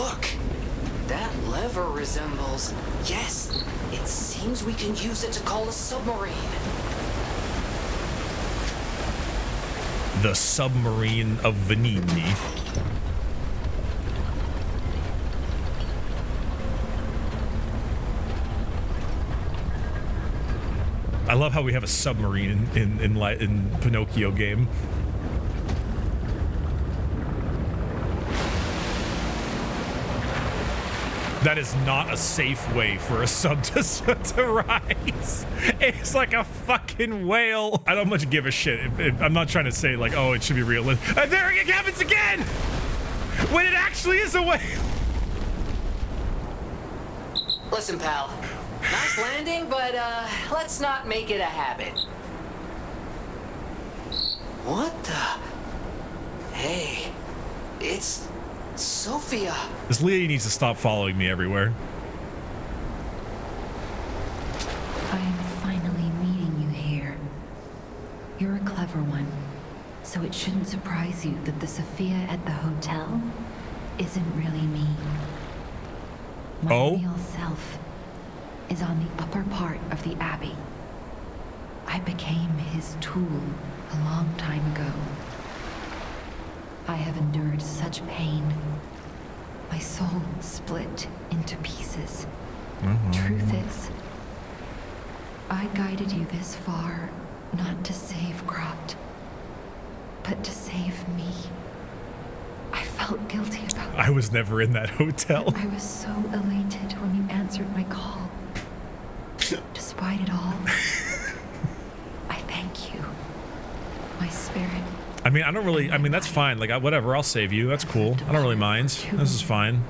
Look, that lever resembles. Yes, it seems we can use it to call a submarine. The submarine of Venigni. I love how we have a submarine in in in, in Pinocchio game. That is not a safe way for a sub to, to rise. It's like a fucking whale. I don't much give a shit. If, if, I'm not trying to say like, oh, it should be realistic. And there it happens again! When it actually is a whale! Listen, pal. Nice landing, but uh, let's not make it a habit. What the? Hey, it's Sophia. This lady needs to stop following me everywhere. I am finally meeting you here. You're a clever one, so it shouldn't surprise you that the Sophia at the hotel isn't really me. My Oh? real self is on the upper part of the Abbey. I became his tool a long time ago. I have endured such pain. My soul split into pieces. Mm-hmm. Truth is, I guided you this far not to save Krat, but to save me. I felt guilty about it. I was never in that hotel. I was so elated when you answered my call. Despite it all, I thank you. My spirit I mean, I don't really. I mean, that's fine. Like, I, whatever. I'll save you. That's cool. I don't really mind. This is fine.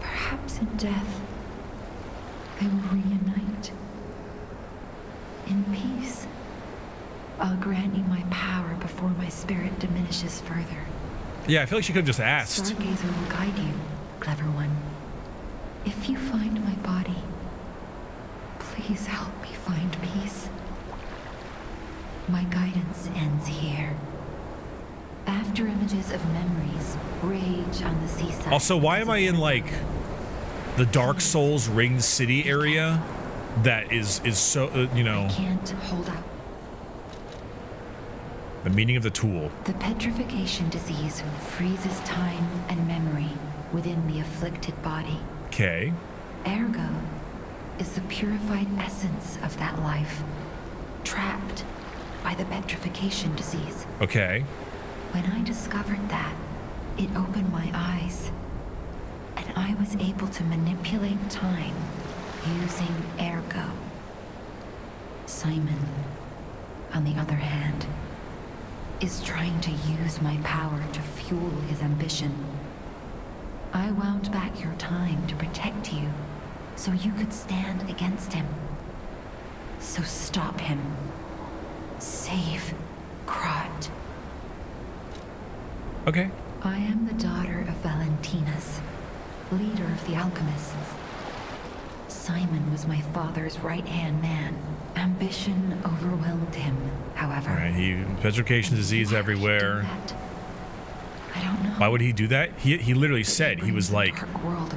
Perhaps in death, they will reunite. In peace, I'll grant you my power before my spirit diminishes further. Yeah, I feel like she could have just asked. Stargazer will guide you, clever one. If you find my body, please help me find peace. My guidance ends here. After images of memories rage on the seaside. Also, why am I in like the Dark Souls Ring City area? That is is so uh, you know Can't hold out. the meaning of the tool. The petrification disease freezes time and memory within the afflicted body. Okay. Ergo is the purified essence of that life, trapped by the petrification disease. Okay. When I discovered that, it opened my eyes, and I was able to manipulate time using Ergo. Simon, on the other hand, is trying to use my power to fuel his ambition. I wound back your time to protect you, so you could stand against him. So stop him. Save Krat. Okay. I am the daughter of Valentinus, leader of the alchemists. Simon was my father's right-hand man. Ambition overwhelmed him, however. Right. He petrification disease everywhere. that? I don't know. Why would he do that? He he literally said he was like.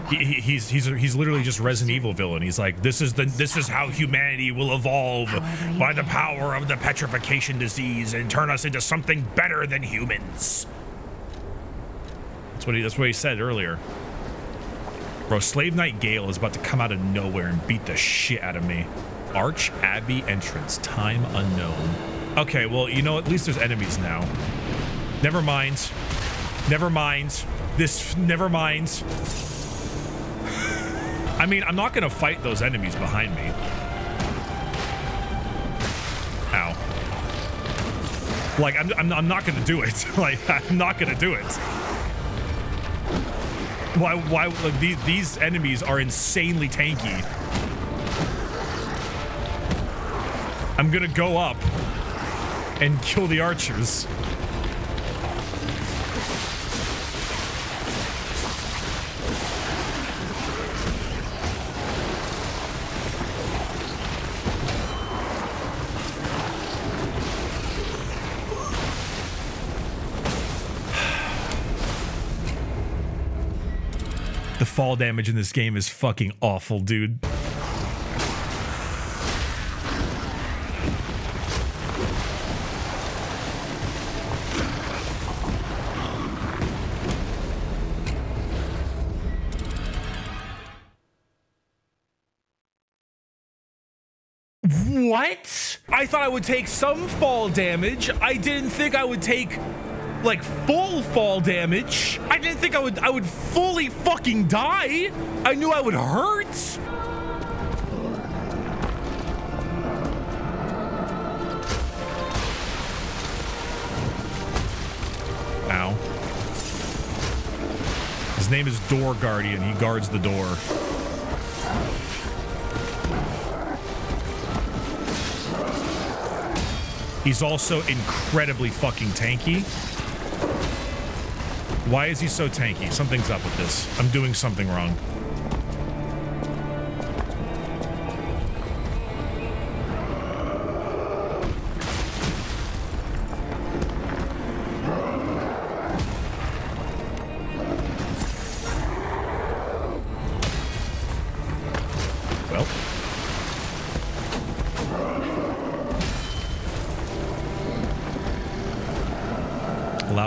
He, he's he's he's literally just Resident Evil villain. He's like this is the this is how humanity will evolve by the power of the petrification disease and turn us into something better than humans. That's what he that's what he said earlier. Bro, Slave Knight Gale is about to come out of nowhere and beat the shit out of me. Arch Abbey entrance, time unknown. Okay, well, you know, at least there's enemies now. Never mind. Never mind. This, never mind. I mean, I'm not gonna fight those enemies behind me. Ow. Like, I'm, I'm, I'm not gonna do it. like, I'm not gonna do it. Why, why, like, these, these enemies are insanely tanky. I'm gonna go up and kill the archers. Fall damage in this game is fucking awful, dude. What? I thought I would take some fall damage. I didn't think I would take like full fall damage. I didn't think I would I would fully fucking die. I knew I would hurt. Ow. His name is Door Guardian. He guards the door. He's also incredibly fucking tanky. Why is he so tanky? Something's up with this. I'm doing something wrong.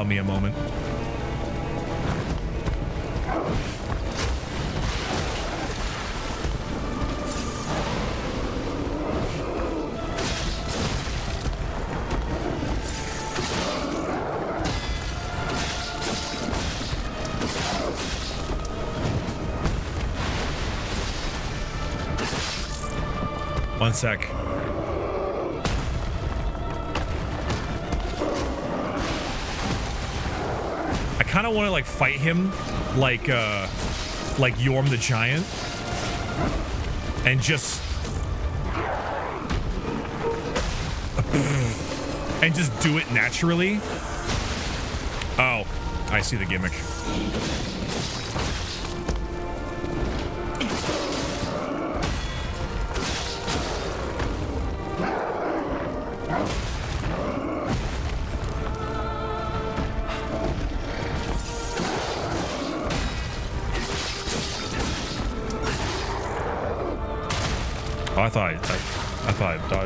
Me a moment. One sec. I kind of want to like fight him like uh like Yorm the Giant and just and just do it naturally. Oh, I see the gimmick.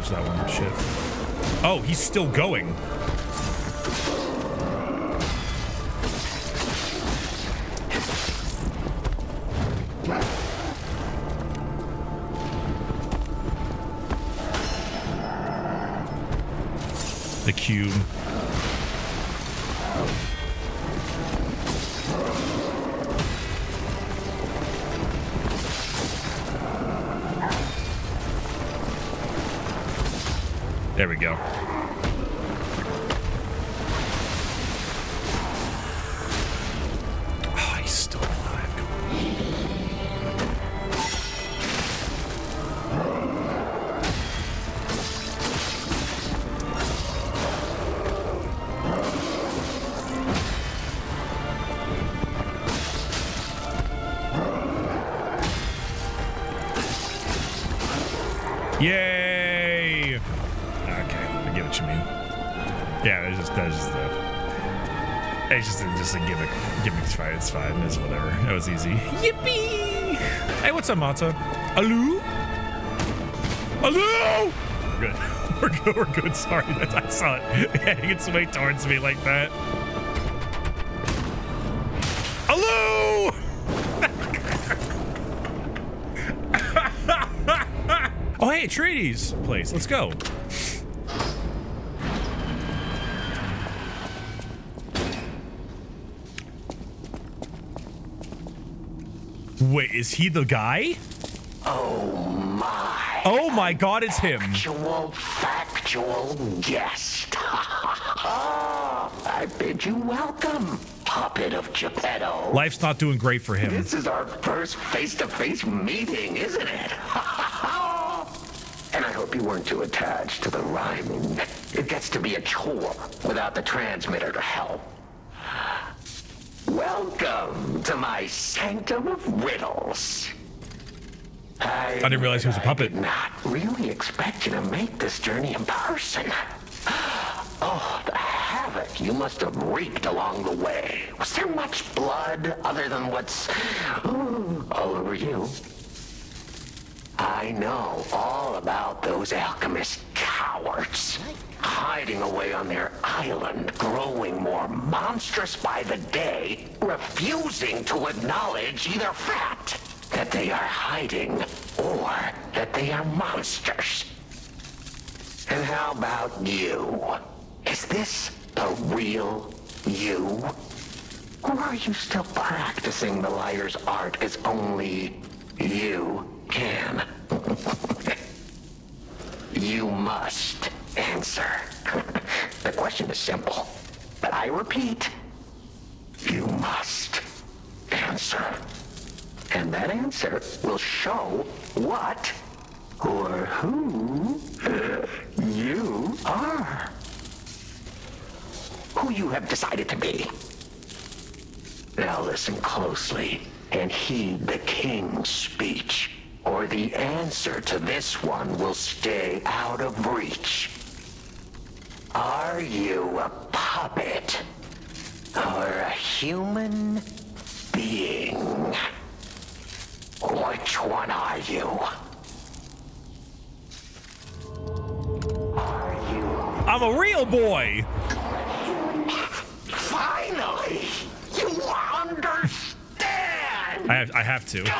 Dodged that one. Shit. Oh, he's still going. There we go. Oh, he's still it's just a, just a gimmick. Gimmick's fine. It's fine. It's whatever. That was easy. Yippee! Hey, what's up, Mata? Hello? Hello? We're good. We're good. We're good. Sorry, I saw it heading its way towards me like that. Hello? oh, hey, Trinity's place. Let's go. Wait, is he the guy? Oh my. Oh my god, it's him. Actual factual guest. I bid you welcome, puppet of Geppetto. Life's not doing great for him. This is our first face-to-face meeting, isn't it? and I hope you weren't too attached to the rhyming. It gets to be a chore without the transmitter to help. Welcome to my sanctum of riddles. I, didn't realize he was a puppet. I did not really expect you to make this journey in person. Oh, the havoc you must have wreaked along the way. Was there much blood other than what's all over you? I know all about those alchemist cowards. Hiding away on their island, growing more monstrous by the day, refusing to acknowledge either fact that they are hiding or that they are monsters. And how about you? Is this the real you? Or are you still practicing the liar's art as only you can? you must answer. the question is simple, but I repeat, you must answer. And that answer will show what or who you are. Who you have decided to be. Now listen closely and heed the king's speech, or the answer to this one will stay out of reach. Are you a puppet or a human being? Which one are you? Are you I'm a real boy. finally? You understand? I have, I have to.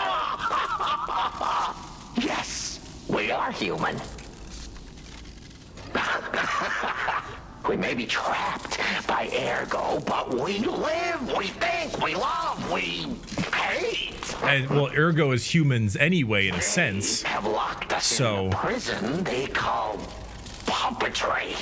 Yes, we are human. we may be trapped by ergo, but we live, we think, we love, we hate. And well, ergo is humans anyway, in a sense. They have locked us So- in a prison they call puppetry.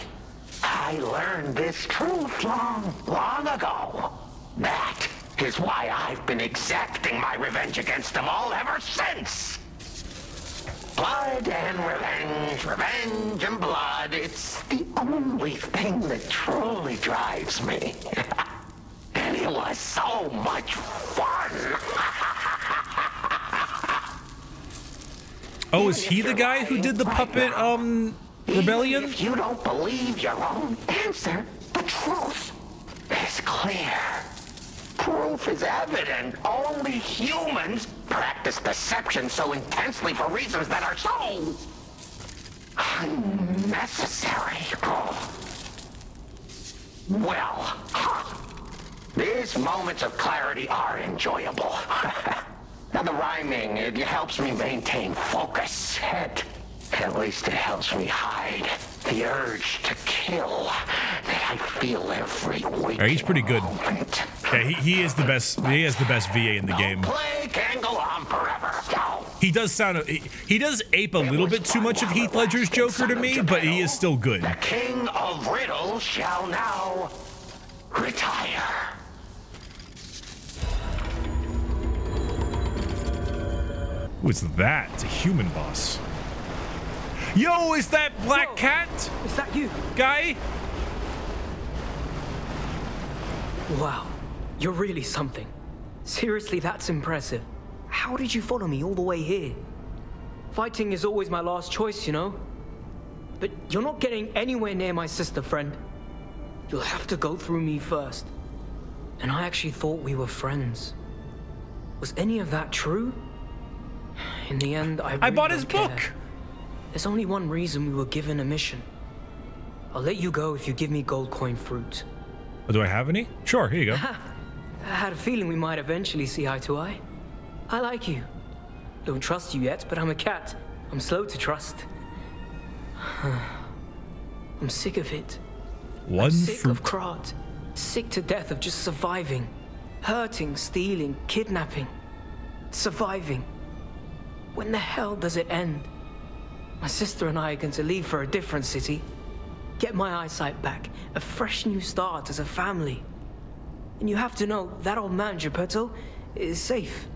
I learned this truth long, long ago. That is why I've been exacting my revenge against them all ever since. Blood and revenge, revenge and blood. It's the only thing that truly drives me. and it was so much fun. Oh, is he the guy who did the puppet um rebellion? Even if you don't believe your own answer, the truth is clear. Proof is evident. Only humans practice deception so intensely for reasons that are so unnecessary. Oh. Well, these moments of clarity are enjoyable. now the rhyming, it helps me maintain focus. At least it helps me hide the urge to kill I feel every week. Yeah, he's pretty good. Moment. Yeah, he, he is the best. He has the best VA in the game. Play can go on forever. No. He does sound. He, he does ape a little bit too much of Heath Ledger's Joker to me, but he is still good. The king of riddles shall now retire. What's that? It's a human boss. Yo, is that Black Whoa. Cat Is that you? guy? Wow, you're really something. Seriously, that's impressive. How did you follow me all the way here? Fighting is always my last choice, you know? But you're not getting anywhere near my sister, friend. You'll have to go through me first. And I actually thought we were friends. Was any of that true? In the end, I I bought his don't care. book. There's only one reason we were given a mission. I'll let you go if you give me gold coin fruit. Oh, do I have any? Sure, here you go. I had a feeling we might eventually see eye to eye. I like you. Don't trust you yet, but I'm a cat. I'm slow to trust. I'm sick of it. One sick fruit. of Krat. Sick to death of just surviving. Hurting, stealing, kidnapping. Surviving. When the hell does it end? My sister and I are going to leave for a different city. Get my eyesight back. A fresh new start as a family. And you have to know, that old man, Geppetto, is safe.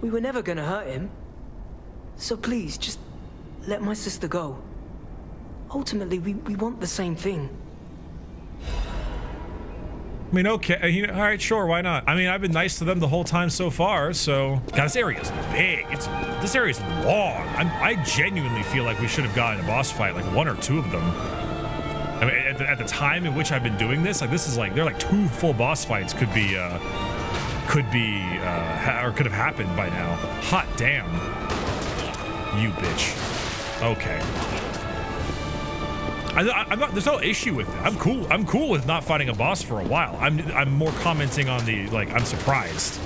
We were never gonna hurt him. So please, just let my sister go. Ultimately, we, we want the same thing. I mean, okay. uh, you know, all right, sure. Why not? I mean, I've been nice to them the whole time so far. So, God, this area's big. It's this area's long. I'm, I genuinely feel like we should have gotten a boss fight, like one or two of them. The at the time in which I've been doing this, like this is like they're like two full boss fights could be uh could be uh or could have happened by now. Hot damn. You bitch. Okay. I, am not. There's no issue with it. I'm cool. I'm cool with not fighting a boss for a while. I'm. I'm more commenting on the like. I'm surprised.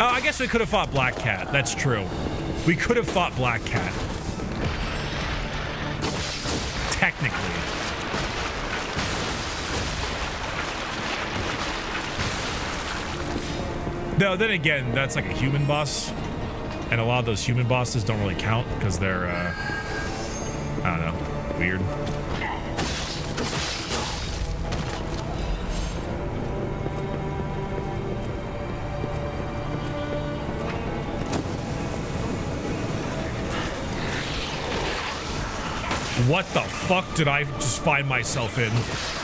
Oh, I guess we could have fought Black Cat. That's true. We could have fought Black Cat. Technically. No, then again, that's like a human boss. And a lot of those human bosses don't really count because they're, uh, I don't know, weird. What the fuck did I just find myself in?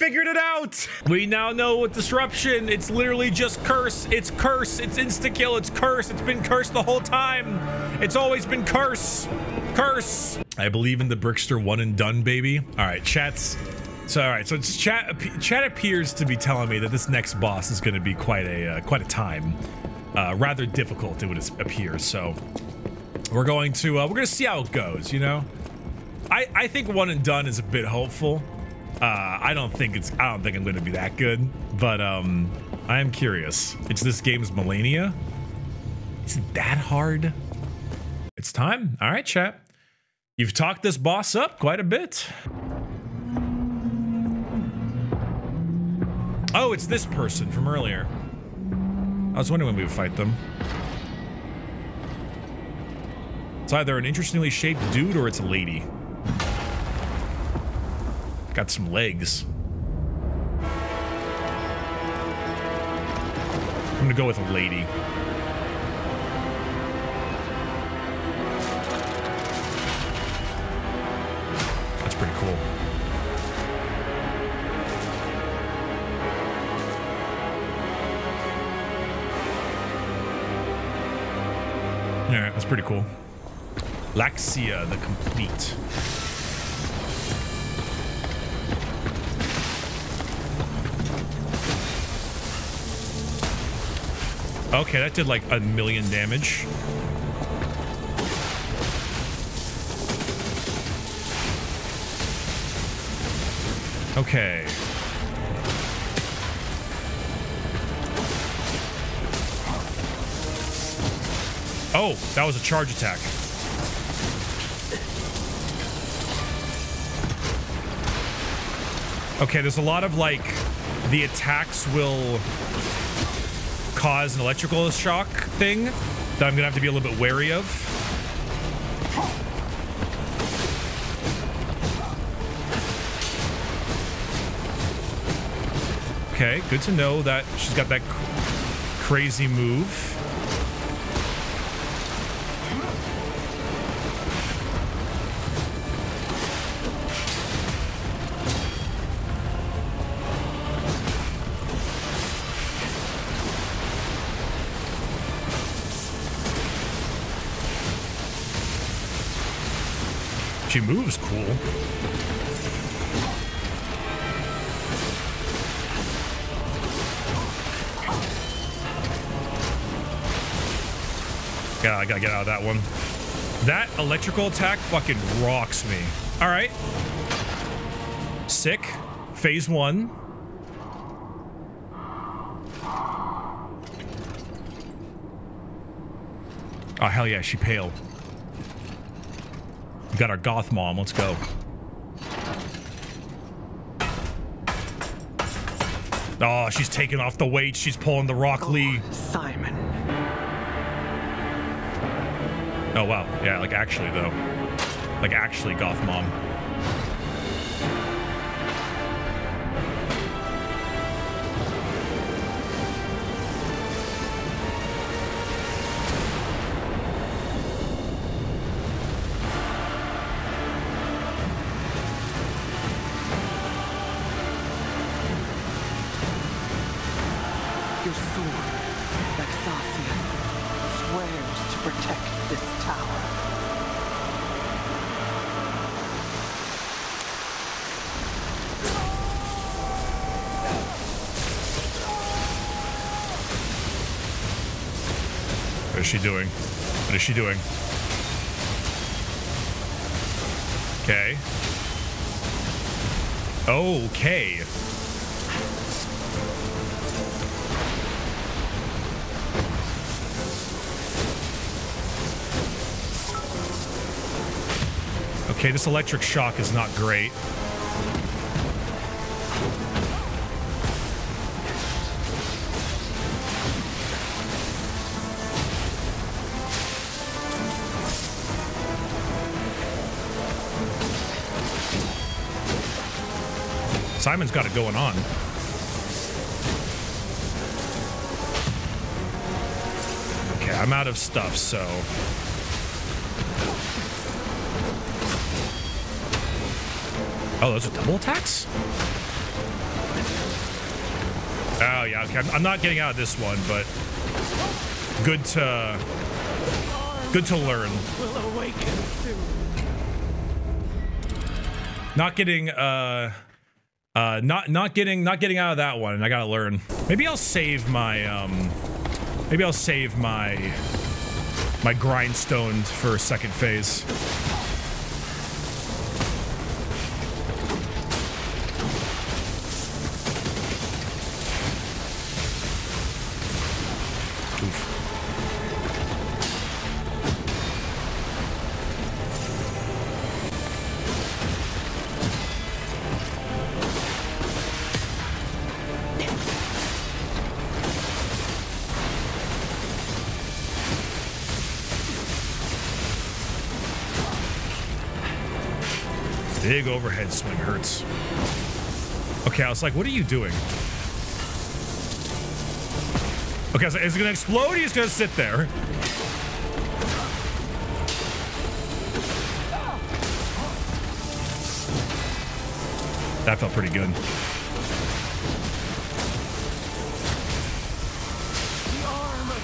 Figured it out. We now know what disruption. It's literally just curse. It's curse. It's insta kill. It's curse. It's been cursed the whole time. It's always been curse. Curse. I believe in the Brickster one and done, baby. All right, chats. So all right, so it's chat. Chat appears to be telling me that this next boss is going to be quite a uh, quite a time, uh, rather difficult. It would appear. So we're going to uh, we're going to see how it goes. You know, I I think one and done is a bit hopeful. Uh, I don't think it's. I don't think I'm going to be that good, but um, I am curious. It's this game's Malenia. Is it that hard? It's time. All right, chat. You've talked this boss up quite a bit. Oh, it's this person from earlier. I was wondering when we would fight them. It's either an interestingly shaped dude or it's a lady. Got some legs. I'm gonna go with a lady. That's pretty cool. Alright, that's pretty cool. Laxasia the Complete. Okay, that did like a million damage. Okay. Oh, that was a charge attack. Okay, there's a lot of like the attacks will cause an electrical shock thing that I'm gonna have to be a little bit wary of. Okay, good to know that she's got that crazy move. She moves cool. Yeah, I gotta get out of that one. That electrical attack fucking rocks me. All right. Sick. Phase one. Oh, hell yeah, she pale. Got our goth mom. Let's go. Oh, she's taking off the weight. She's pulling the Rock Lee. Simon. Oh, wow. Yeah, like actually, though. Like actually, goth mom. She doing? What is she doing? Okay. Okay. Okay, this electric shock is not great. Simon's got it going on. Okay, I'm out of stuff, so. Oh, those are double attacks? Oh, yeah, okay. I'm, I'm not getting out of this one, but good to good to learn. Not getting uh uh not not getting not getting out of that one. I gotta learn. Maybe I'll save my um maybe I'll save my my grindstone for second phase. Overhead swing hurts. Okay, I was like, what are you doing? Okay, so is it gonna explode he's gonna sit there? That felt pretty good.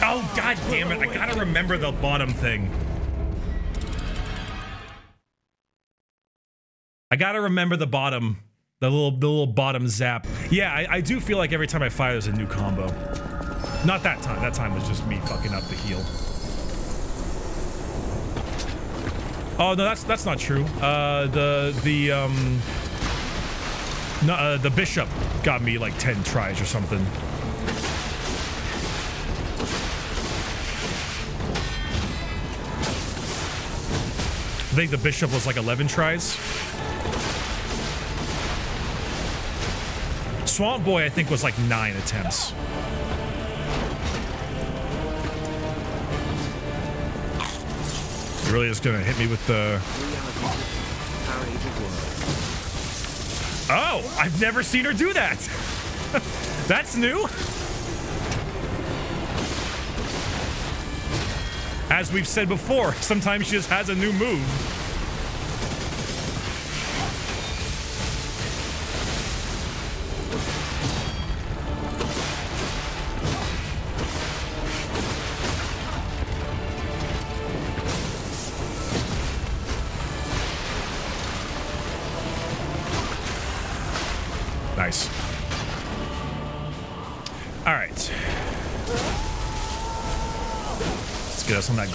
Oh, god damn it. I gotta remember the bottom thing. I gotta remember the bottom. The little the little bottom zap. Yeah, I, I do feel like every time I fire there's a new combo. Not that time. That time was just me fucking up the heal. Oh no, that's that's not true. Uh the the um no, uh, the bishop got me like 10 tries or something. I think the bishop was like 11 tries. Swamp Boy, I think, was like nine attempts. He really is gonna hit me with the. Oh, I've never seen her do that. That's new. As we've said before, sometimes she just has a new move.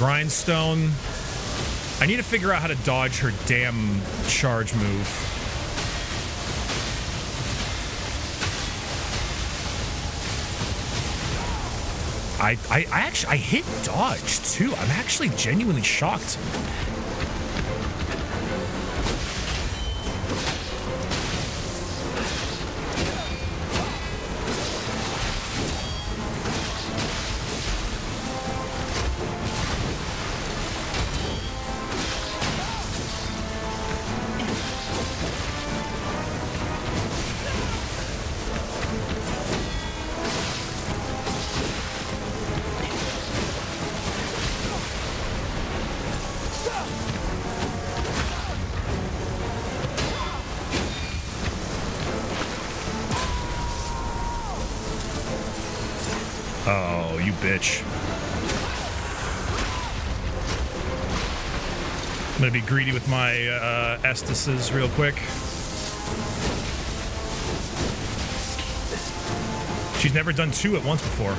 Grindstone. I need to figure out how to dodge her damn charge move. I, I, I actually I hit dodge too. I'm actually genuinely shocked. Bitch. I'm gonna be greedy with my uh, real quick. She's never done two at once before.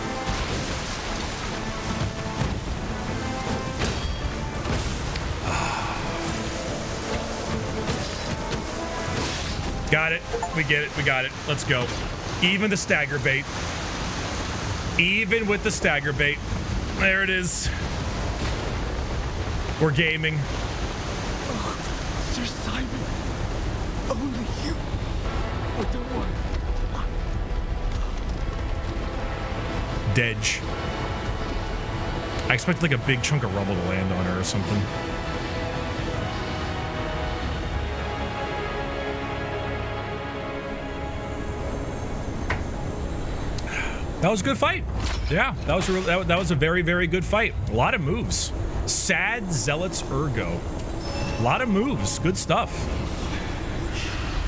Got it. We get it. We got it. Let's go. Even the stagger bait. Even with the stagger bait. There it is. We're gaming. Sir Simon, only you were the one. Dedge. I expect like a big chunk of rubble to land on her or something. That was a good fight. Yeah, that was a real, that, that was a very very good fight. A lot of moves. Sad zealots ergo. A lot of moves. Good stuff.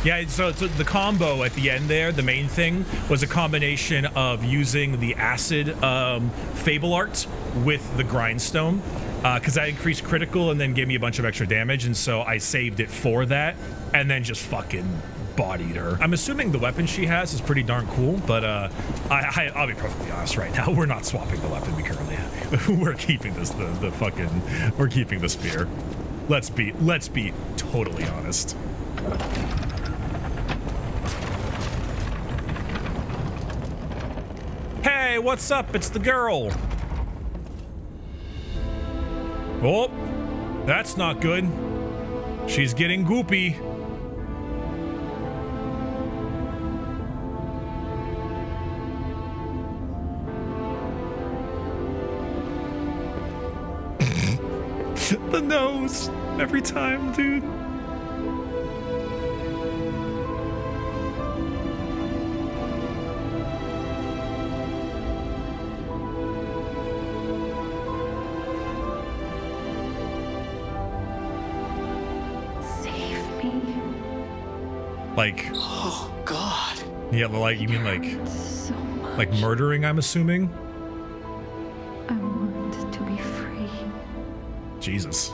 Yeah, so, so the combo at the end there, the main thing was a combination of using the acid um, fable art with the grindstone because that increased critical and then gave me a bunch of extra damage, and so I saved it for that and then just fucking bodied her. I'm assuming the weapon she has is pretty darn cool, but uh, I, I, will be perfectly honest right now. We're not swapping the weapon we currently have. we're keeping this the, the fucking we're keeping the spear. Let's be let's be totally honest. Hey, what's up? It's the girl. Oh, that's not good. She's getting goopy. Time, dude. Save me. Like, Oh, God. yeah, like you mean like So much. like murdering? I'm assuming. I want to be free. Jesus, Please. she's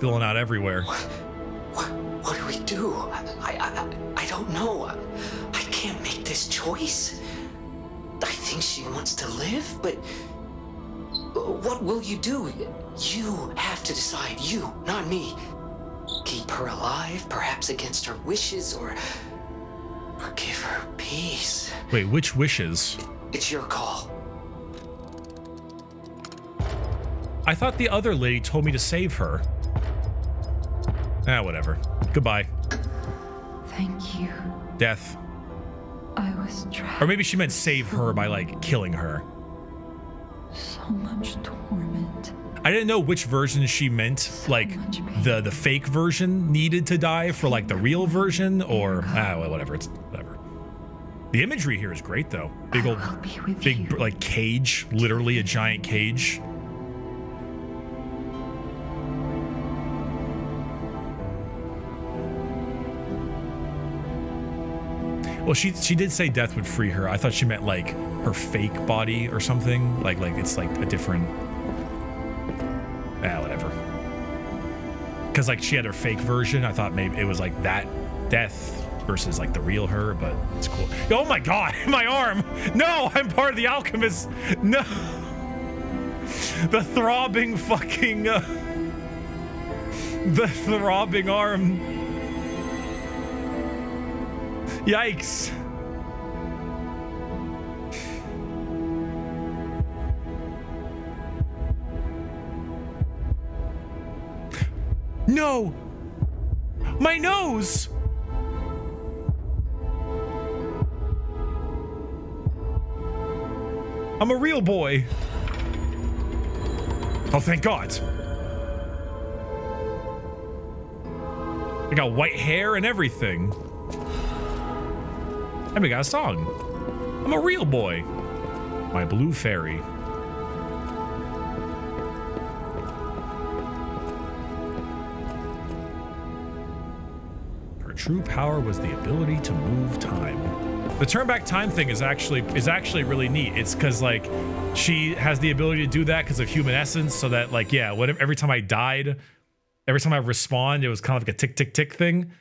spilling out everywhere. What, what do we do? I, I, I, don't know. I, I can't make this choice. I think she wants to live, but what will you do? You have to decide. You, not me. Keep her alive, perhaps against her wishes, or, or give her peace. Wait, which wishes? It's your call. I thought the other lady told me to save her. Ah, whatever. Goodbye. Thank you. Death. I was trapped. Or maybe she meant save her by like killing her. So much torment. I didn't know which version she meant. Like the the fake version needed to die for like the real version, or ah, well, whatever. It's whatever. The imagery here is great though. Big old, be with big you. like cage, literally a giant cage. Well, she she did say death would free her. I thought she meant like her fake body or something. Like like it's like a different. Ah, whatever. Because like she had her fake version. I thought maybe it was like that death versus like the real her, but it's cool. Oh my god, my arm! No, I'm part of the alchemist. No, the throbbing fucking, uh, the throbbing arm. Yikes. No! My nose! I'm a real boy. Oh, thank God. I got white hair and everything. And we got a song. I'm a real boy. My blue fairy. Her true power was the ability to move time. The turn back time thing is actually is actually really neat. It's because like she has the ability to do that because of human essence, so that like yeah, whatever every time I died, every time I respawned, it was kind of like a tick tick tick thing.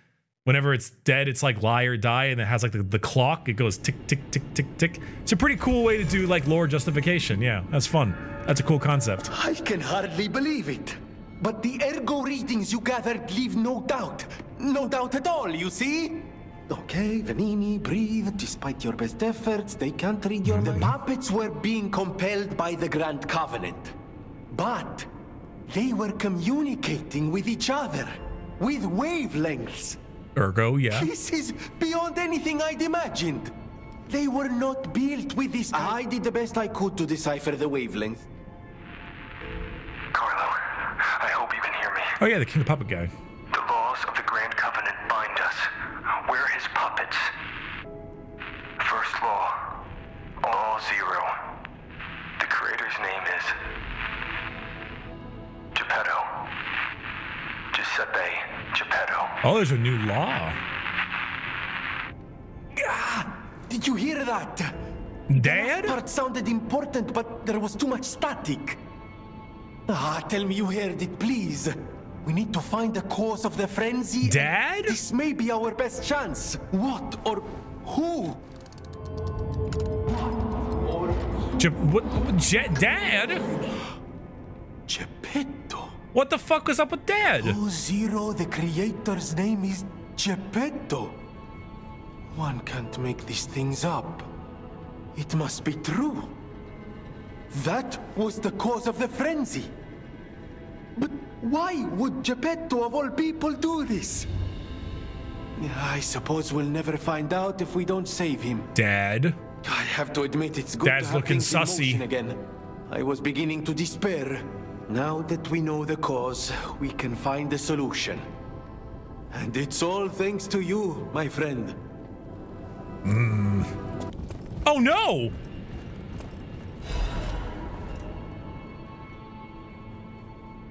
Whenever it's dead, it's like lie or die, and it has like the, the clock. It goes tick tick tick tick tick. It's a pretty cool way to do like lore justification. Yeah, that's fun. That's a cool concept. I can hardly believe it. But the ergo readings you gathered leave no doubt. No doubt at all, you see? Okay, Venigni, breathe. Despite your best efforts, they can't read your mind. The puppets were being compelled by the Grand Covenant. But they were communicating with each other. With wavelengths. Ergo, yeah. This is beyond anything I'd imagined. They were not built with this. I did the best I could to decipher the wavelength. Carlo, I hope you can hear me. Oh yeah, the King of Puppet guy. Oh, there's a new law. Ah, did you hear that? Dad? That part sounded important, but there was too much static. Ah, tell me you heard it, please. We need to find the cause of the frenzy. Dad? This may be our best chance. What or who? What, Je- Dad? Geppetto. What the fuck was up with Dad? Oh, Zero, the creator's name is Geppetto. One can't make these things up. It must be true. That was the cause of the frenzy. But why would Geppetto of all people do this? I suppose we'll never find out if we don't save him. Dad? I have to admit it's good Dad's to have looking sussy. again. I was beginning to despair. Now that we know the cause, we can find a solution. And it's all thanks to you, my friend. Mm. Oh no!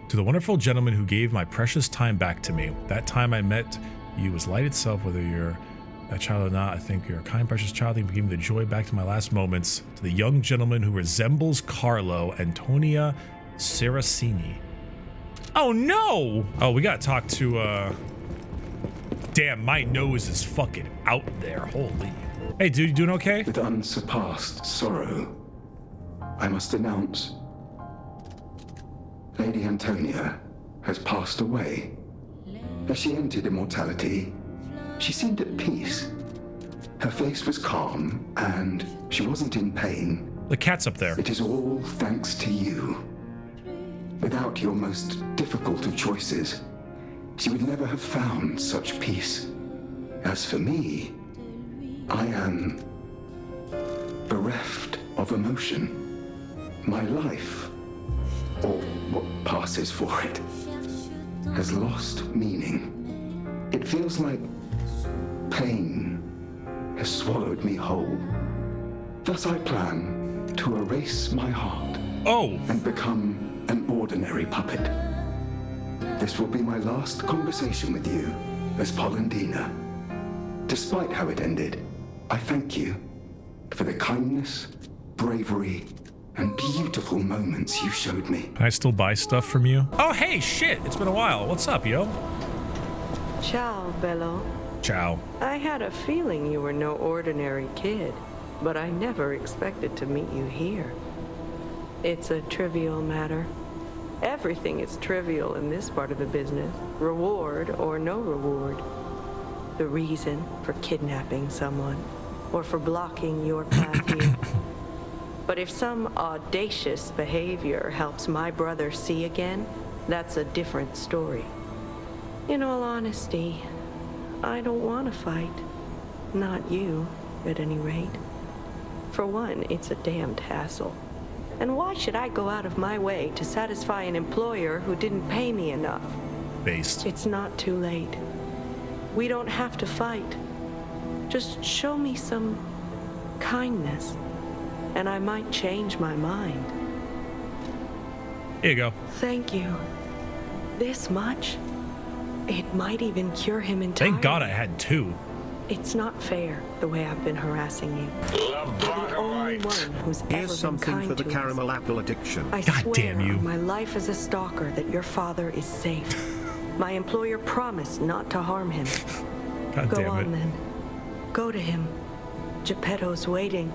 To the wonderful gentleman who gave my precious time back to me. That time I met you was light itself, whether you're a child or not. I think you're a kind, precious child. You gave me the joy back to my last moments. To the young gentleman who resembles Carlo, Antonia Seracini. Oh no! Oh, we gotta talk to, uh. Damn, my nose is fucking out there. Holy. Hey, dude, you doing okay? With unsurpassed sorrow, I must announce Lady Antonia has passed away. As she entered immortality, she seemed at peace. Her face was calm, and she wasn't in pain. The cat's up there. It is all thanks to you. Without your most difficult of choices, she would never have found such peace. As for me, I am bereft of emotion. My life, or what passes for it, has lost meaning. It feels like pain has swallowed me whole. Thus I plan to erase my heart Oh, and become ordinary puppet. This will be my last conversation with you as Polendina. Despite how it ended, I thank you for the kindness, bravery, and beautiful moments you showed me. can I still buy stuff from you? Oh, hey, shit. It's been a while. What's up, yo? Ciao, Bello. Ciao. I had a feeling you were no ordinary kid, but I never expected to meet you here. It's a trivial matter. Everything is trivial in this part of the business, reward or no reward. The reason for kidnapping someone, or for blocking your path here. But if some audacious behavior helps my brother see again, that's a different story. In all honesty, I don't want to fight. Not you, at any rate. For one, it's a damned hassle. And why should I go out of my way to satisfy an employer who didn't pay me enough? Based. It's not too late. We don't have to fight. Just show me some kindness, and I might change my mind. Here you go. Thank you. This much? It might even cure him entirely. Thank God I had two. It's not fair the way I've been harassing you. You're the only one who's ever Here's something for the to us. caramel apple addiction. I God swear damn you. on my life as a stalker that your father is safe. my employer promised not to harm him. God Go damn on it. then. Go to him. Geppetto's waiting.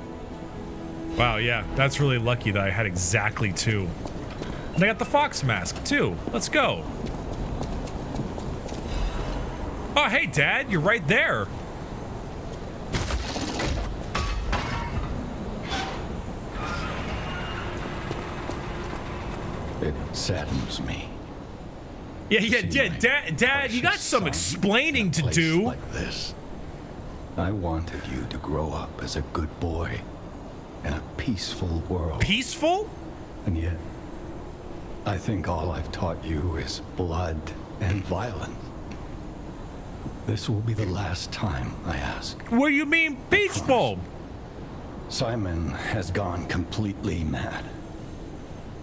Wow, yeah, that's really lucky that I had exactly two. And I got the fox mask too. Let's go. Oh, hey, Dad, you're right there. It saddens me. Yeah, yeah, yeah, Dad, Dad, you got some explaining to do. Like this. I wanted you to grow up as a good boy in a peaceful world. Peaceful? And yet, I think all I've taught you is blood and violence. This will be the last time I ask. What do you mean peaceful? Simon has gone completely mad.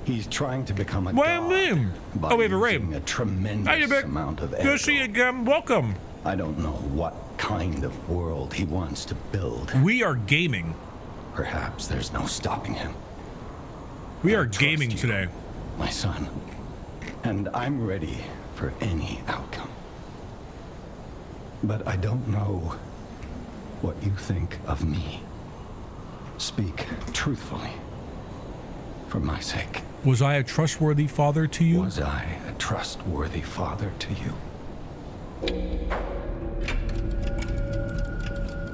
He's trying to become a do god mean? by Oh, we have a rape. a tremendous Hey, amount of Good to see you again. Welcome. I don't know what kind of world he wants to build. We are gaming. Perhaps there's no stopping him. We I are gaming you, today. My son. And I'm ready for any outcome. But I don't know what you think of me. Speak truthfully. For my sake. Was I a trustworthy father to you? Was I a trustworthy father to you?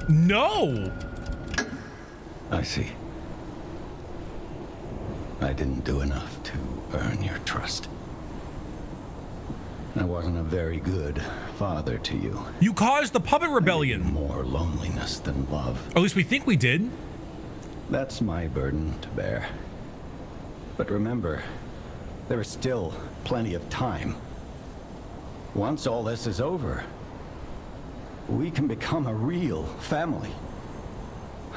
No. I see. I didn't do enough to earn your trust. I wasn't a very good father to you. You caused the puppet rebellion. More loneliness than love. At least we think we did. That's my burden to bear. But remember, there is still plenty of time. Once all this is over, we can become a real family.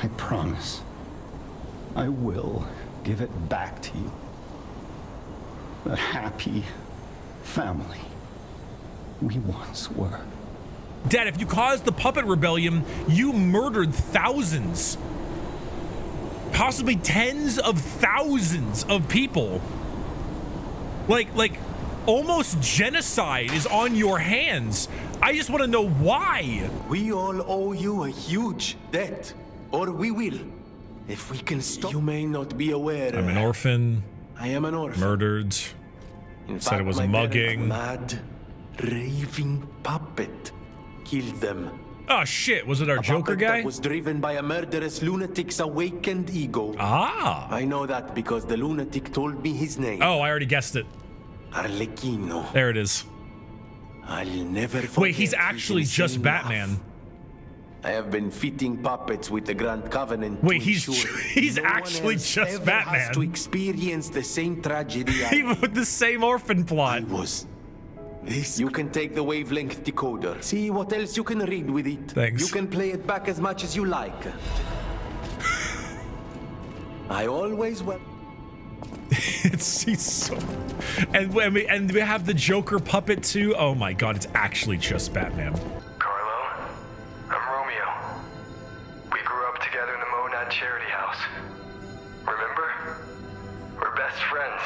I promise. I will give it back to you. A happy family we once were. Dad, if you caused the puppet rebellion, you murdered thousands. Possibly tens of thousands of people. Like, like, almost genocide is on your hands. I just want to know why. We all owe you a huge debt, or we will. If we can stop. You may not be aware. I'm an orphan, I am an orphan. murdered, In said it was mugging. Mad, raving puppet killed them. Oh shit, was it our A Joker guy? That was driven by a murderous lunatic's awakened ego. Ah. I know that because the lunatic told me his name. Oh, I already guessed it. Arlecchino. There it is. I'll never forget Wait, he's actually just Batman. laugh. I have been fitting puppets with the Grand Covenant. Wait, to he's he's no actually just Batman. Has to experience the same tragedy. I Even with the same orphan plot. was. This you can take the wavelength decoder. See what else you can read with it. Thanks. You can play it back as much as you like. I always well. it's he's so and when we and we have the Joker puppet too. Oh my god, it's actually just Batman. Carlo, I'm Romeo. We grew up together in the Monad Charity House. Remember? We're best friends.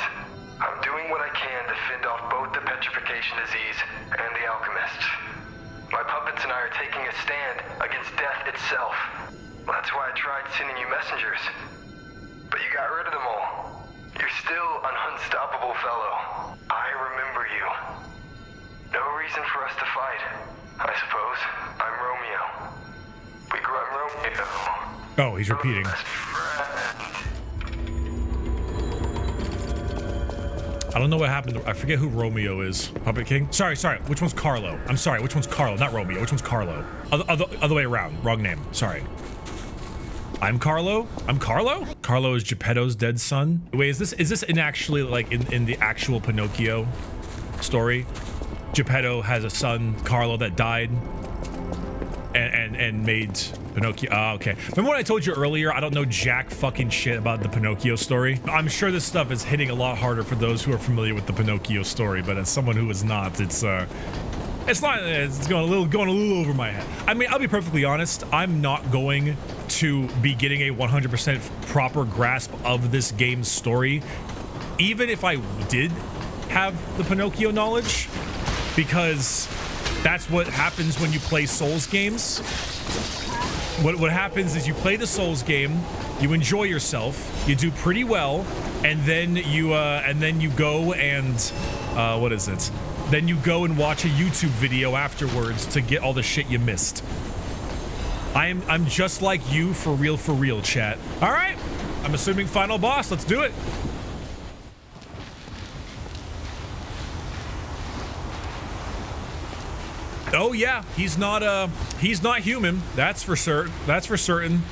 I'm doing what I can to fend off both the petrification disease and the alchemists. My puppets and I are taking a stand against death itself. That's why I tried sending you messengers. But you got rid of them all. You're still an unstoppable fellow. I remember you. No reason for us to fight, I suppose. I'm Romeo. We grew up Romeo. Oh, he's repeating. I don't know what happened. I forget who Romeo is. Puppet King? Sorry, sorry. Which one's Carlo? I'm sorry. Which one's Carlo? Not Romeo. Which one's Carlo? Other, other, other way around. Wrong name. Sorry. I'm Carlo? I'm Carlo? Carlo is Geppetto's dead son? Wait, is this is this in actually like in, in the actual Pinocchio story? Geppetto has a son, Carlo, that died and and, and made Pinocchio. Ah, okay. Remember what I told you earlier? I don't know jack fucking shit about the Pinocchio story. I'm sure this stuff is hitting a lot harder for those who are familiar with the Pinocchio story, but as someone who is not, it's uh It's not. It's going a little going a little over my head. I mean, I'll be perfectly honest. I'm not going to be getting a 100% proper grasp of this game's story, even if I did have the Pinocchio knowledge, because that's what happens when you play Souls games. What what happens is you play the Souls game, you enjoy yourself, you do pretty well, and then you uh, and then you go and uh, what is it? Then you go and watch a YouTube video afterwards to get all the shit you missed. I'm I'm just like you for real for real chat. All right. I'm assuming final boss. Let's do it. Oh yeah, he's not uh he's not human. That's for certain. That's for certain.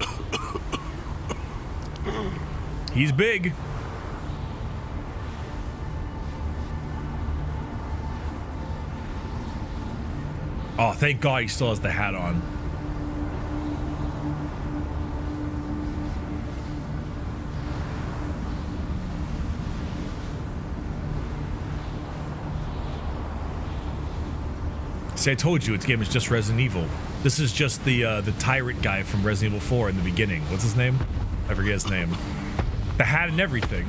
he's big. Oh, thank God he still has the hat on. See, I told you, its game is just Resident Evil. This is just the uh, the tyrant guy from Resident Evil 4 in the beginning. What's his name? I forget his name. The hat and everything.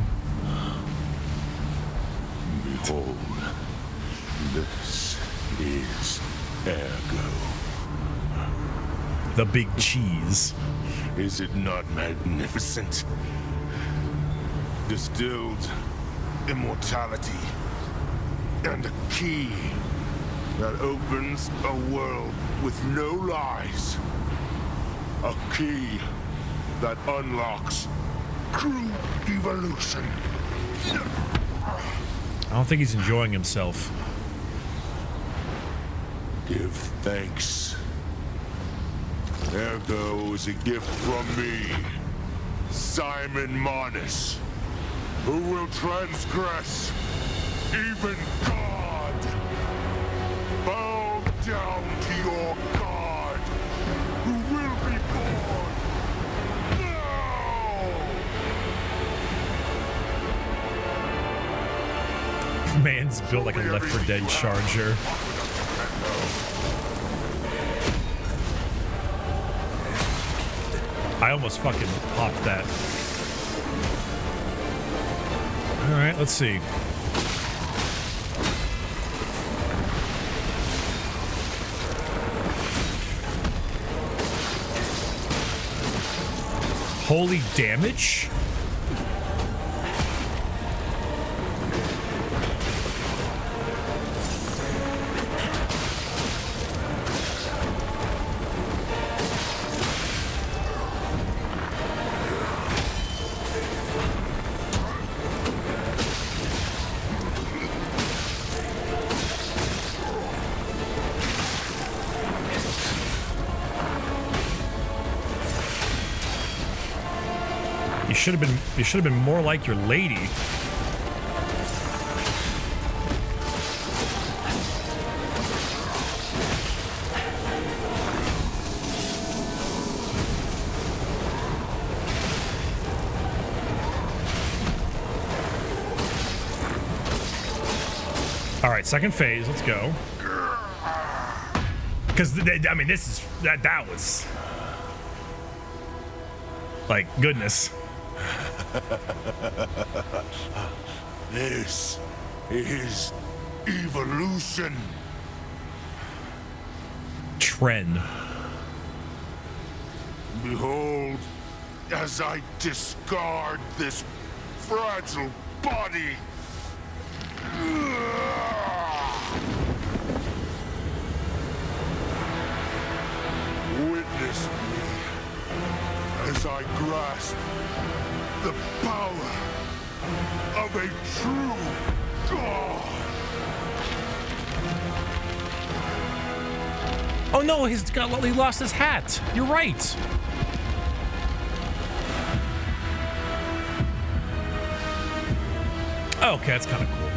Behold, this is Ergo. The big cheese. Is it not magnificent? Distilled immortality and a key that opens a world with no lies. A key that unlocks true evolution. I don't think he's enjoying himself. Give thanks. Ergo goes a gift from me, Simon Manus, who will transgress even God. Man's built like a Left 4 Dead charger. I almost fucking popped that. All right, let's see. Holy damage? Should have been you should have been more like your lady. All right, second phase. Let's go. Because I mean, this is that that was like goodness. This is evolution. Tren. Behold, as I discard this fragile body. A true god. Oh no, he's got he lost his hat. You're right. Oh, okay, that's kind of cool.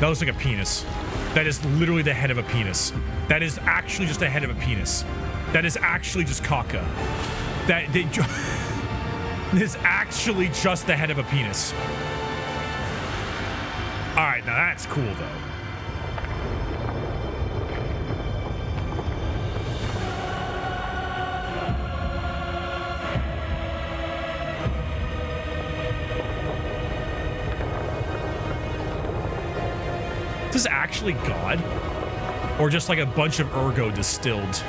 That looks like a penis. That is literally the head of a penis. That is actually just the head of a penis. Actually just caca. That they. is actually just the head of a penis. All right, now that's cool though. Is This actually God? Or just like a bunch of ergo distilled?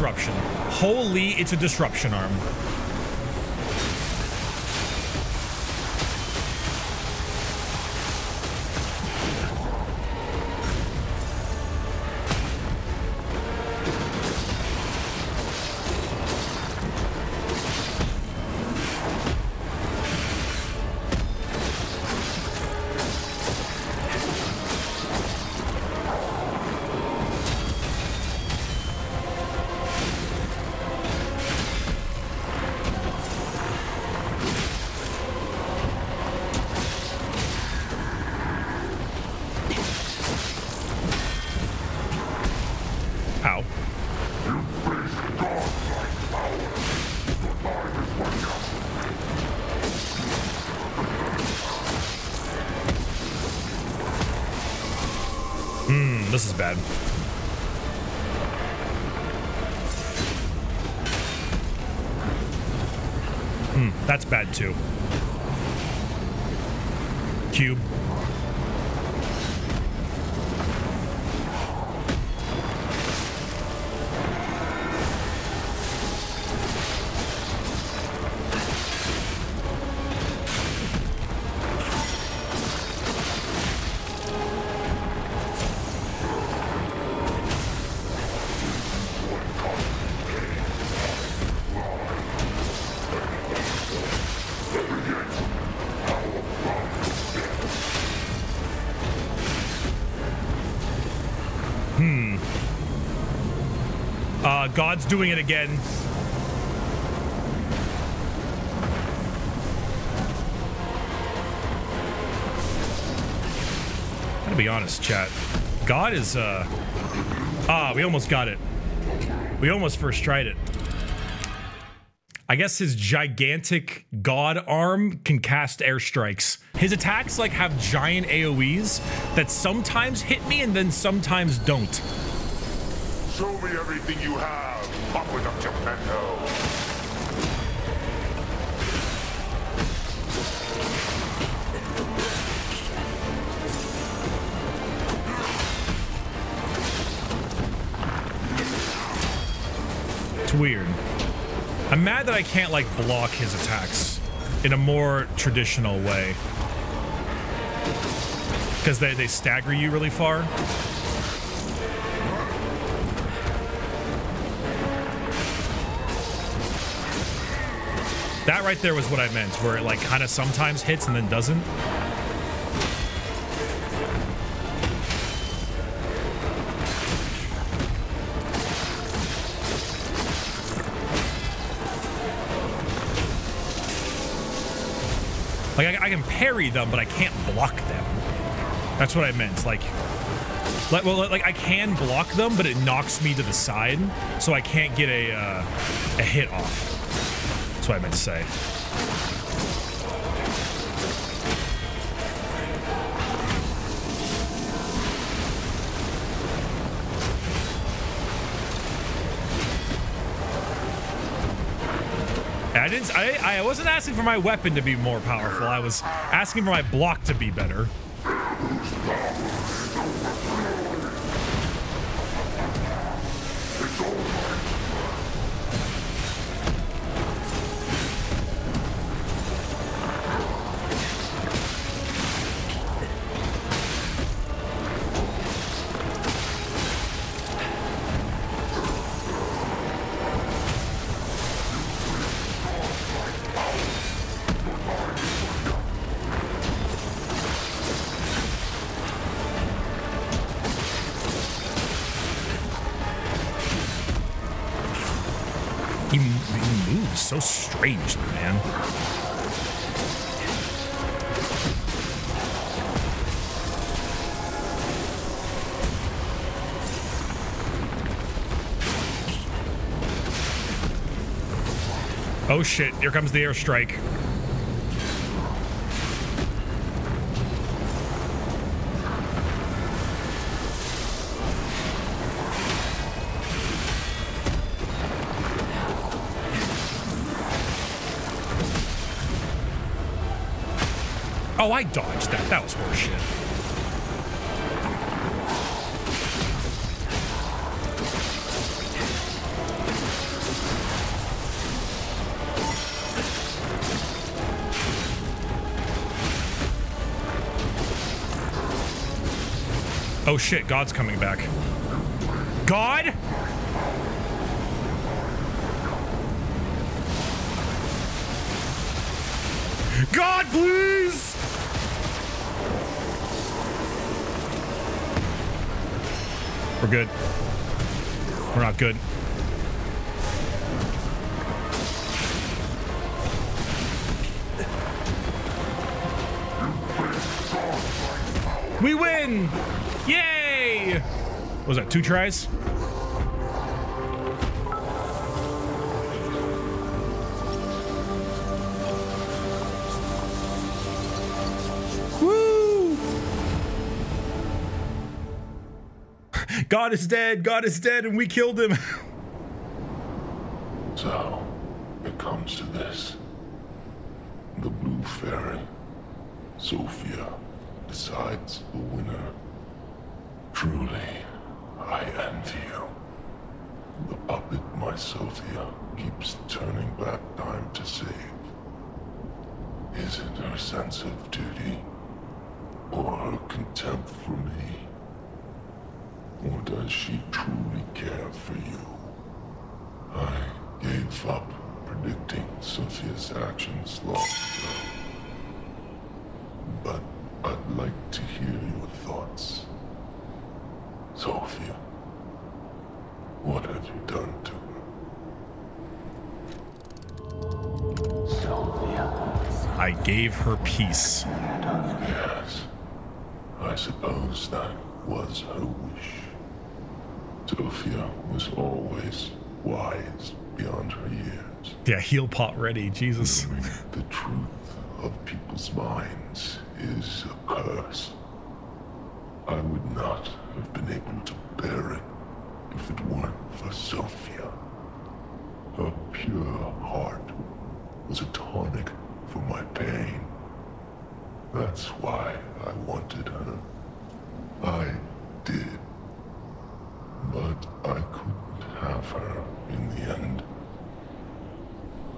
Disruption. Holy, it's a disruption arm. Hmm, that's bad too. Cube. God's doing it again. Gotta be honest, chat. God is, uh... Ah, we almost got it. We almost first tried it. I guess his gigantic god arm can cast airstrikes. His attacks like have giant AoEs that sometimes hit me and then sometimes don't. Me everything you have, Upward of Geppetto. It's weird. I'm mad that I can't like block his attacks in a more traditional way. Because they, they stagger you really far. Right there was what I meant, where it like kind of sometimes hits and then doesn't. Like I, I can parry them, but I can't block them. That's what I meant. Like, like, well, like I can block them, but it knocks me to the side, so I can't get a uh, a hit off. That's what I meant to say. I didn't. I, I wasn't asking for my weapon to be more powerful. I was asking for my block to be better. Man. Oh shit, here comes the airstrike. Oh, I dodged that. That was horseshit. Oh shit, God's coming back. God? God, please! We're good. We're not good. We win! Yay! What was that two tries? God is dead. God is dead, and we killed him. So, it comes to this. The Blue Fairy, Sophia, decides the winner. Truly, I envy you. The puppet my Sophia keeps turning back time to save. Is it her sense of duty? Or her contempt for me? Or does she truly care for you? I gave up predicting Sophia's actions long ago. But I'd like to hear your thoughts. Sophia, what have you done to her? Sophia. I gave her peace. Yes. I suppose that was her wish. Sophia was always wise beyond her heal pot ready. Jesus. The truth of people's minds is a curse. I would not have been able to bear it if it weren't for Sophia. Her pure heart was a tonic for my pain. That's why I wanted her. I did. But I couldn't have her in the end.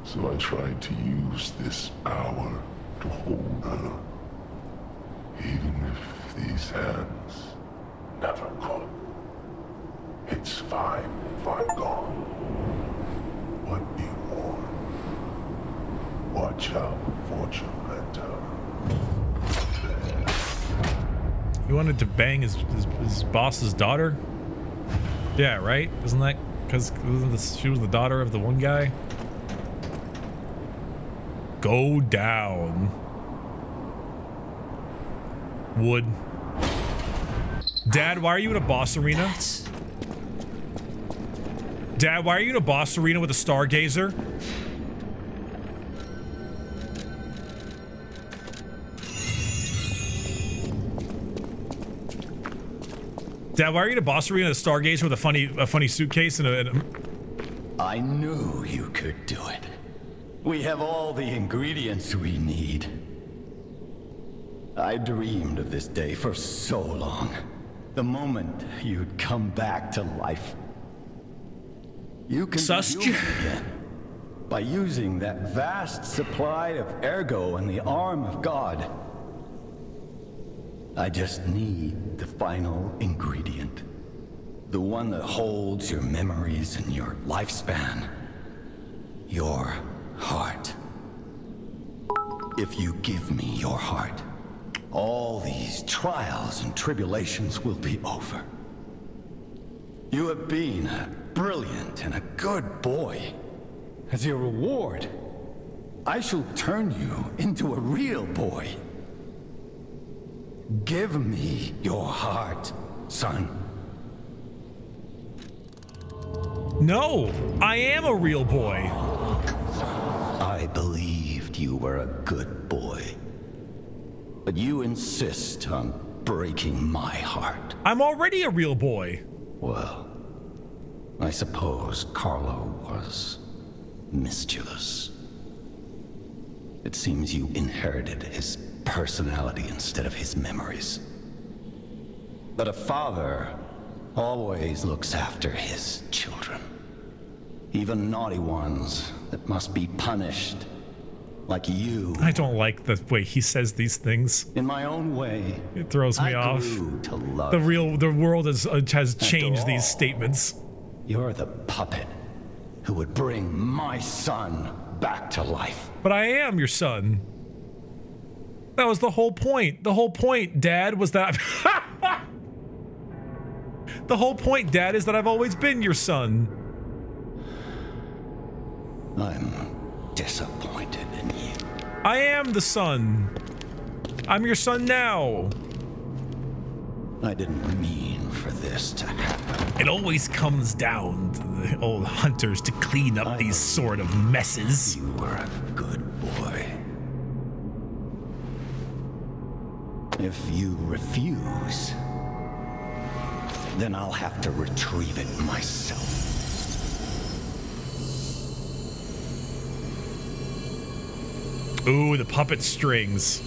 So I tried to use this power to hold her. Even if these hands never could. It's fine if I'm gone. But be warned. Watch out for Geppetto. He wanted to bang his, his, his boss's daughter? Yeah, right? Isn't that because she was the daughter of the one guy? Go down. Wood. Dad, why are you in a boss arena? Dad, why are you in a boss arena with a stargazer? Dad, why are you in a boss arena with a stargazer with a funny a funny suitcase and a, and a I knew you could do it. We have all the ingredients we need. I dreamed of this day for so long. The moment you'd come back to life. You can Sus- be human again by using that vast supply of ergo in the arm of God. I just need the final ingredient. The one that holds your memories and your lifespan. Your heart. If you give me your heart, all these trials and tribulations will be over. You have been a brilliant and a good boy. As your reward, I shall turn you into a real boy. Give me your heart, son. No, I am a real boy. I believed you were a good boy. But you insist on breaking my heart. I'm already a real boy. Well, I suppose Carlo was mischievous. It seems you inherited his personality instead of his memories. But a father always looks after his children. Even naughty ones that must be punished. Like you. I don't like the way he says these things. In my own way. It throws me I off. grew to love The real the world has uh, has changed all, these statements. You're the puppet who would bring my son back to life. But I am your son. That was the whole point. The whole point, Dad, was that The whole point, Dad, is that I've always been your son. I'm disappointed in you. I am the son. I'm your son now. I didn't mean for this to happen. It always comes down to the old hunters to clean up these sort of messes. You were a good boy. If you refuse, then I'll have to retrieve it myself. Ooh, the puppet strings.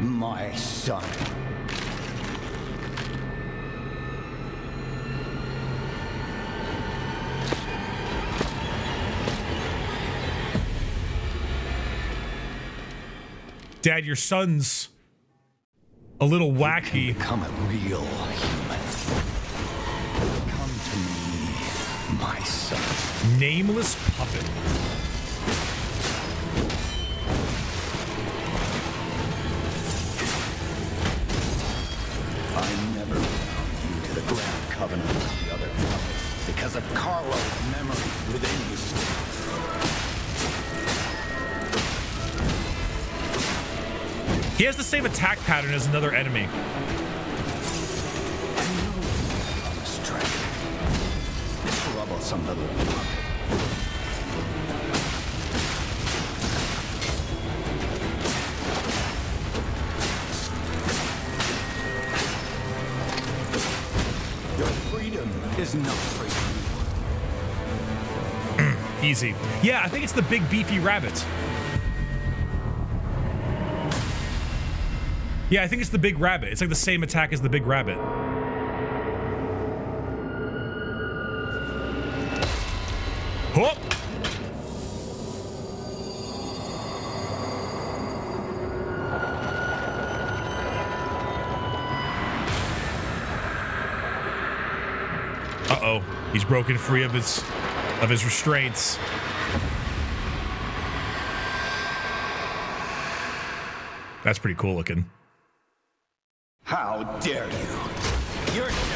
My son. Dad, your son's a little wacky. Become a real Nameless puppet. I never bound you to the Grand Covenant of the other puppets because of Carlo's memory within you. He has the same attack pattern as another enemy. Troublesome little puppet. Yeah, I think it's the big beefy rabbit. Yeah, I think it's the big rabbit. It's like the same attack as the big rabbit. Whoop! Uh-oh. He's broken free of his of his restraints. That's pretty cool looking. How dare you? You're a.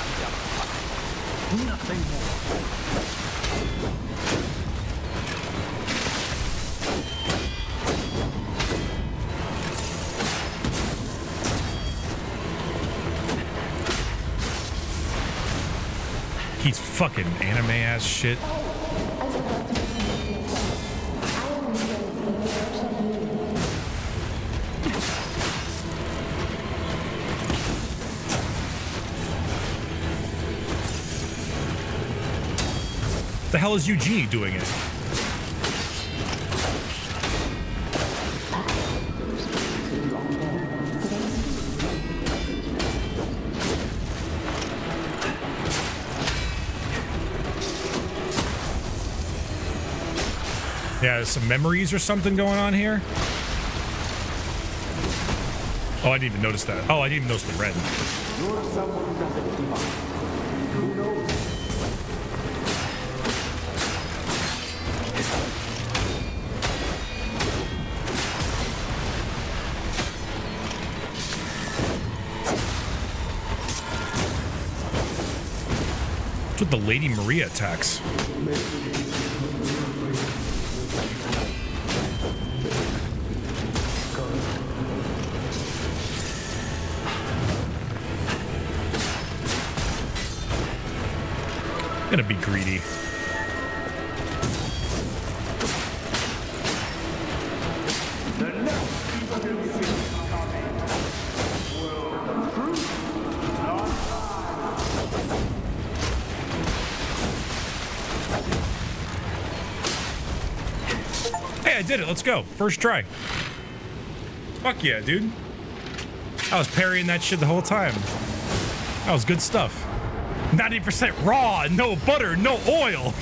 Nothing more. He's fucking anime ass shit. Hell is Eugenie doing it? Yeah, there's some memories or something going on here. Oh, I didn't even notice that. Oh, I didn't even notice the red. Lady Maria attacks. Let's go. First try. Fuck yeah, dude. I was parrying that shit the whole time. That was good stuff. 90% raw, no butter, no oil.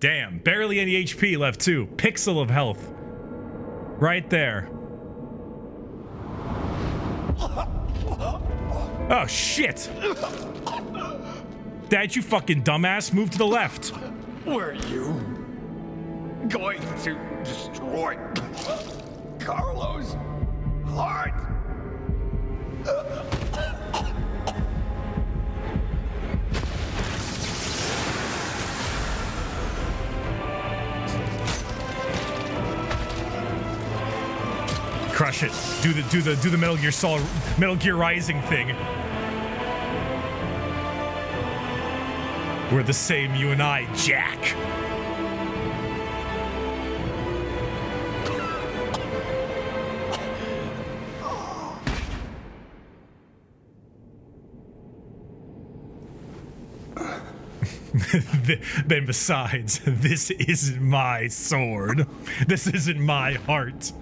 Damn, barely any HP left too. Pixel of health. Right there. Oh shit. Dad, you fucking dumbass, move to the left. Were you going to destroy Carlo's heart? Crush it. Do the do the do the Metal Gear Solid Metal Gear Rising thing. We're the same, you and I, Jack. Then besides, this isn't my sword. This isn't my heart.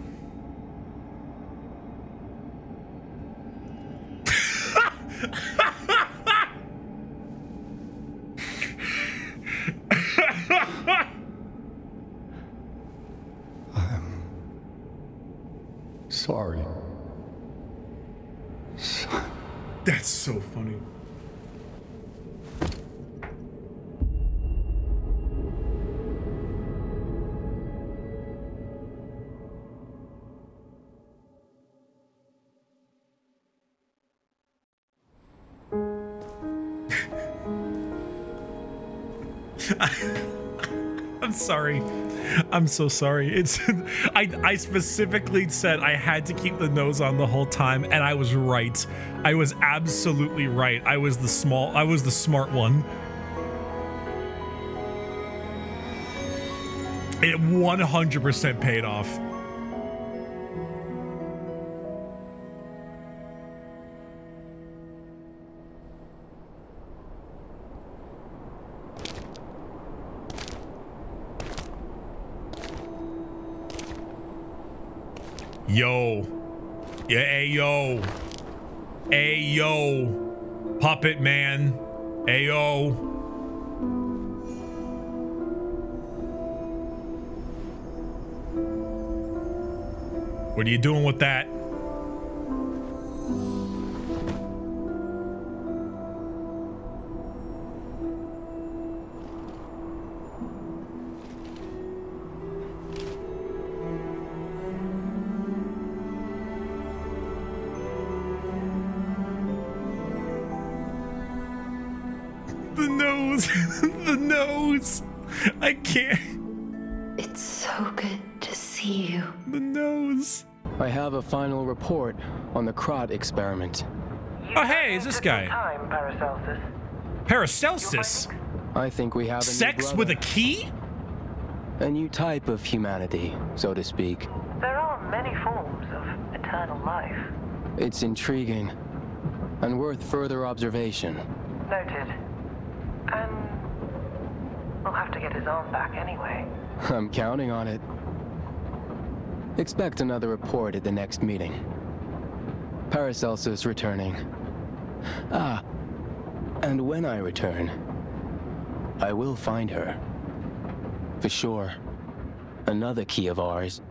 I'm so sorry. It's I I specifically said I had to keep the nose on the whole time and I was right. I was absolutely right. I was the small I was the smart one. It 100% paid off. Yo. Yeah, hey, yo. Hey, yo. Puppet man. Hey, yo. What are you doing with that? Experiment. Oh, hey, is this guy? Time, Paracelsus. Paracelsus? I think we have a new Sex with a key? A new type of humanity, so to speak. There are many forms of eternal life. It's intriguing and worth further observation. Noted. And we'll have to get his arm back anyway. I'm counting on it. Expect another report at the next meeting. Paracelsus returning. Ah, and when I return, I will find her. For sure. Another key of ours.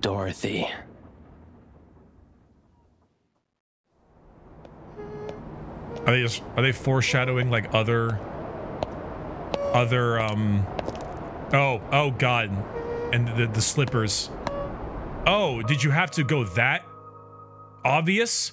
Dorothy. Are they just are they foreshadowing like other other um oh oh god and the the slippers oh did you have to go that obvious